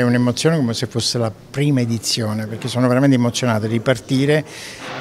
è un'emozione come se fosse la prima edizione, perché sono veramente emozionato di partire,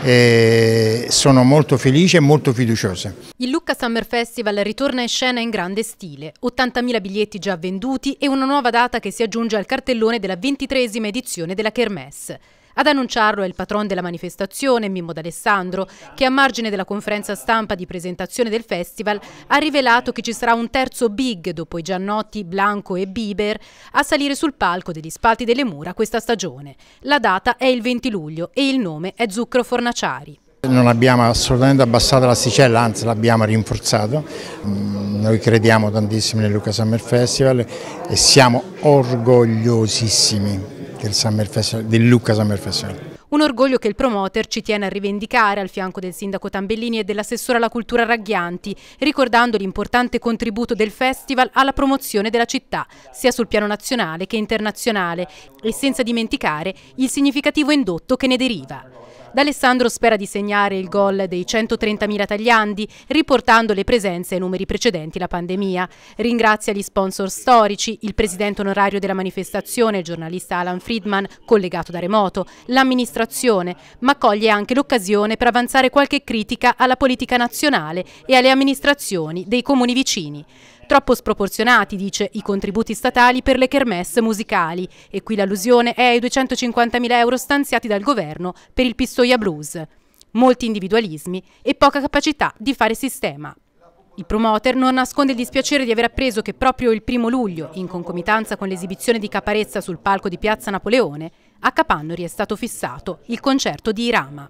e sono molto felice e molto fiducioso. Il Lucca Summer Festival ritorna in scena in grande stile, 80.000 biglietti già venduti e una nuova data che si aggiunge al cartellone della ventitresima edizione della Kermesse. Ad annunciarlo è il patron della manifestazione, Mimmo D'Alessandro, che a margine della conferenza stampa di presentazione del festival ha rivelato che ci sarà un terzo big dopo i già noti Blanco e Bieber a salire sul palco degli spalti delle mura questa stagione. La data è il 20 luglio e il nome è Zucchero Fornaciari. Non abbiamo assolutamente abbassato l'asticella, anzi l'abbiamo rinforzato. Mm, noi crediamo tantissimo nel Luca Summer Festival e siamo orgogliosissimi del, Summer Festival, del Lucca Summer Festival. Un orgoglio che il promoter ci tiene a rivendicare al fianco del sindaco Tambellini e dell'assessore alla cultura Raghianti, ricordando l'importante contributo del festival alla promozione della città, sia sul piano nazionale che internazionale, e senza dimenticare il significativo indotto che ne deriva. D'Alessandro spera di segnare il gol dei 130.000 tagliandi, riportando le presenze ai numeri precedenti la pandemia. Ringrazia gli sponsor storici, il presidente onorario della manifestazione, il giornalista Alan Friedman, collegato da remoto, l'amministrazione, ma coglie anche l'occasione per avanzare qualche critica alla politica nazionale e alle amministrazioni dei comuni vicini. Troppo sproporzionati, dice, i contributi statali per le kermesse musicali e qui l'allusione è ai 250.000 euro stanziati dal governo per il Pistoia Blues. Molti individualismi e poca capacità di fare sistema. Il promoter non nasconde il dispiacere di aver appreso che proprio il primo luglio, in concomitanza con l'esibizione di Caparezza sul palco di Piazza Napoleone, a Capannori è stato fissato il concerto di Irama.